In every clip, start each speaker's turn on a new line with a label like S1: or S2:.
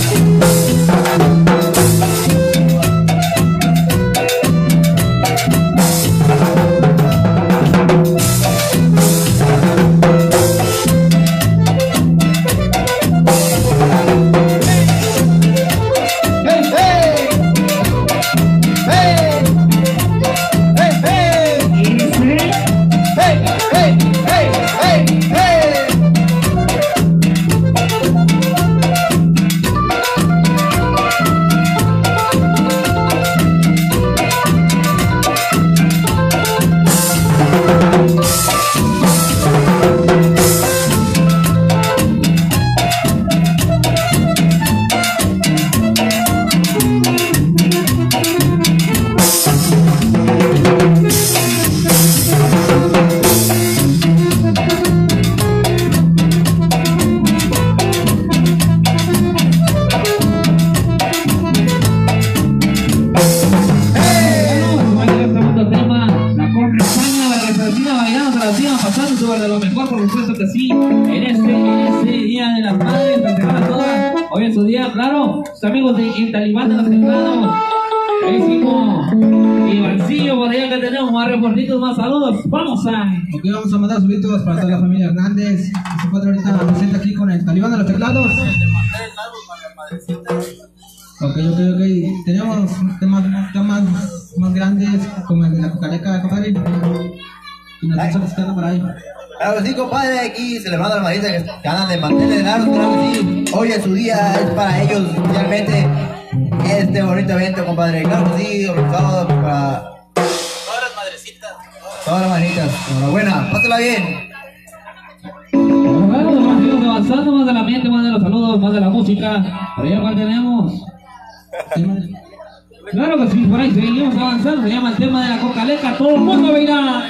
S1: Thank
S2: Ok, ok, ok. Tenemos temas, temas más grandes como el de la cocaleca, compadre. Y nos están solicitando por ahí.
S3: Claro sí, compadre, aquí celebrando a la marita que andan de mantener de largo, claro que sí. Hoy es su día, es para ellos especialmente este bonito evento, compadre. Claro que sí, organizado para
S4: Todas las madrecitas.
S3: todas las manitas. Enhorabuena, pásala bien.
S1: Bueno, seguimos avanzando más de la mente, más de los saludos, más de la música. Por allá, ¿cuál tenemos? Claro que sí, por ahí seguimos avanzando. Se llama el tema de la cocaleca. Todo el mundo verá.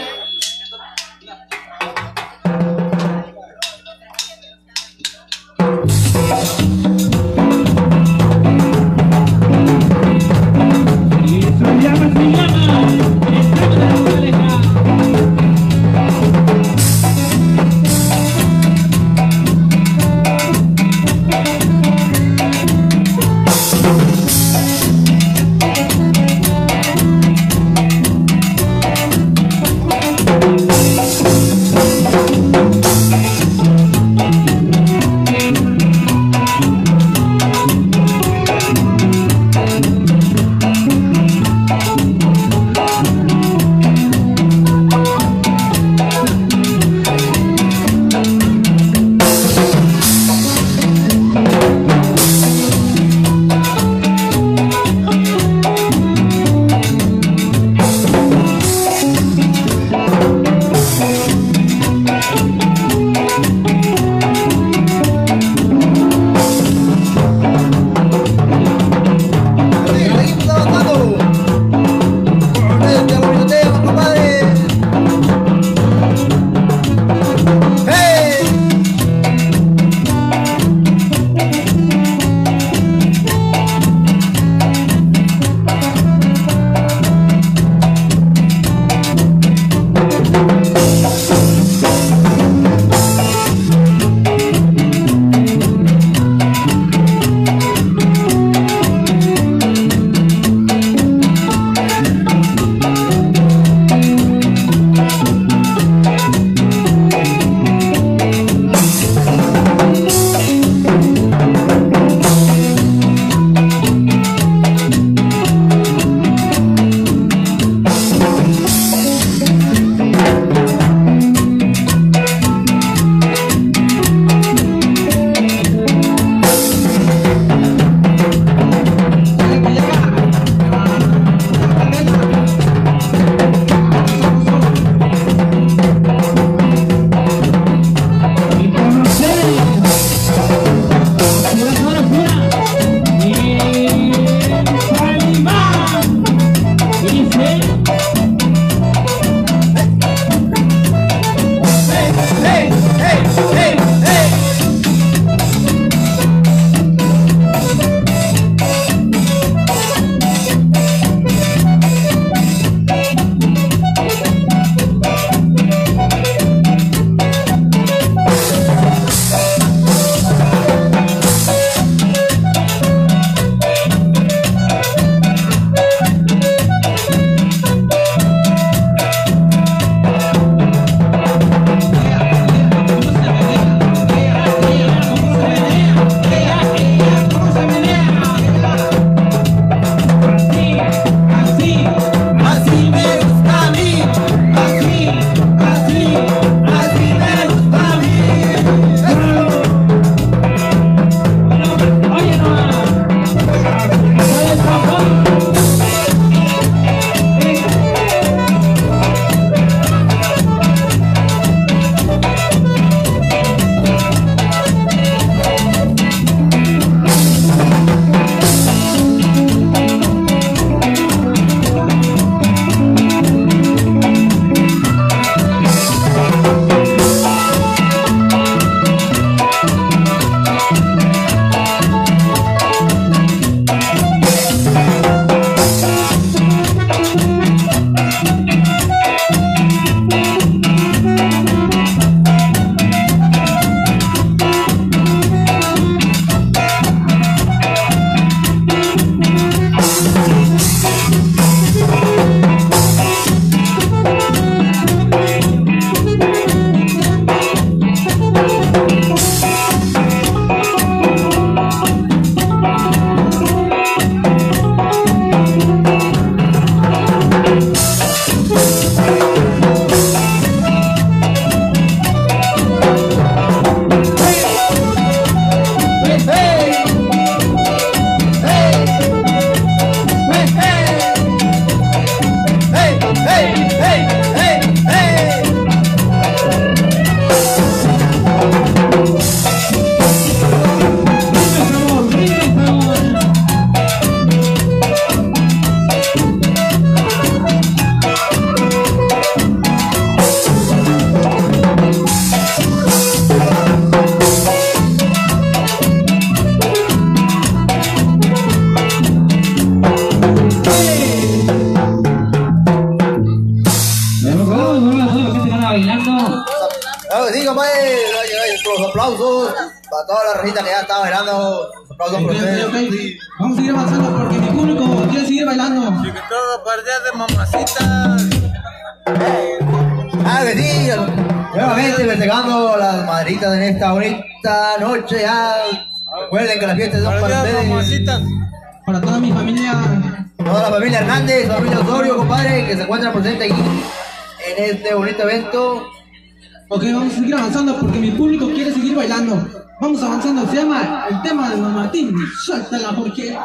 S1: Arriba que bailando. Digo, pues,
S5: aplausos
S3: para toda la que ya está bailando.
S2: Vamos a seguir avanzando porque mi público quiere seguir bailando.
S4: Y que todo de mamacitas.
S3: Ah, que sí, nuevamente festejando las madritas en esta bonita noche. Ya. Recuerden que las fiestas son para ustedes.
S4: Mamacitas.
S2: Para toda mi familia.
S3: Toda la familia Hernández, familia Osorio, compadre, que se encuentran presente aquí en este bonito evento.
S2: Ok, vamos a seguir avanzando porque mi público quiere seguir bailando. Vamos avanzando. Se llama el tema de Don Martín. Suéltala porque.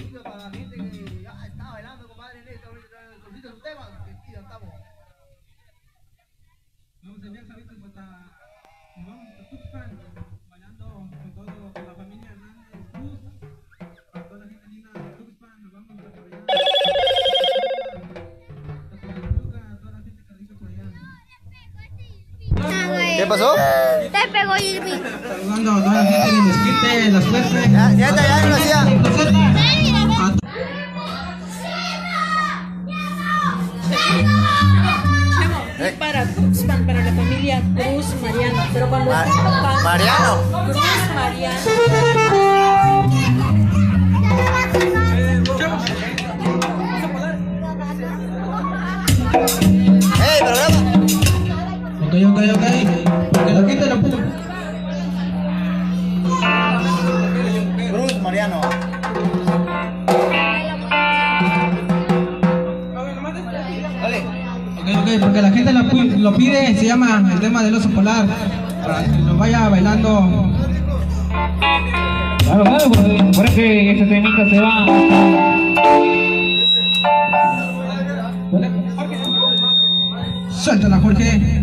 S3: Saludo para la gente que ya está bailando, compadre, en ahorita, tema, que aquí ya estamos.
S2: Vamos a enviar saludos Tuxpan, bailando con todo, con la familia Hernández Cruz, para toda la gente linda de Tuxpan, nos vamos hasta allá. Hasta Toluca, toda la gente que radica por allá.
S3: ¿Qué pasó?
S5: Te pegó Irving.
S2: Saludando a toda la gente de Mezquite, Las Fuerzas.
S3: Ya, ya está, ya
S6: para Tuxpan, para la familia Cruz Mariano. Pero cuando
S3: Mariano.
S6: Cruz Mariano.
S3: ¡Ey, programa!
S2: Ok, ok, ok. Que lo quite lo pongo.
S3: Cruz Mariano.
S2: porque la gente lo, lo pide, se llama el tema del oso polar, para que lo vaya bailando.
S1: Claro, claro, pues, por que ese temita se va.
S2: Suéltala, Jorge.